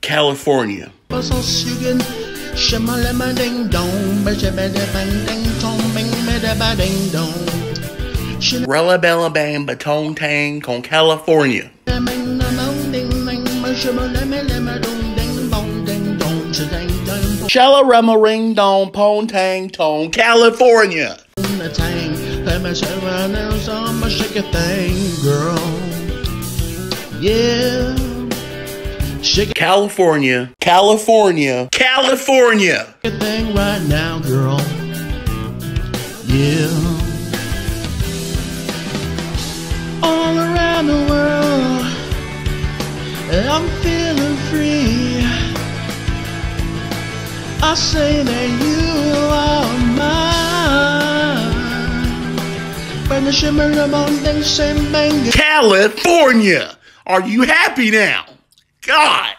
California. sauce you can shimmer, lemon, ding dong, ba ba da bang ding dong, bing ba da ba ding dong. Shimmer, Rella Bella Bam Baton Tang con California. lemon, lemon, ding ding, ba shimmer, lemon, lemon, dong, ding bong, ding dong, cha ding dong, Shella Rema Ring Dong Pon Tang Tone California. In the tank. Let me shimmer, now some shake a thing, girl. Yeah. Shake California. California. California. a thing right now, girl. Yeah. All around the world, I'm feeling free. I say that you When the shimmer same bang. California. Are you happy now? God.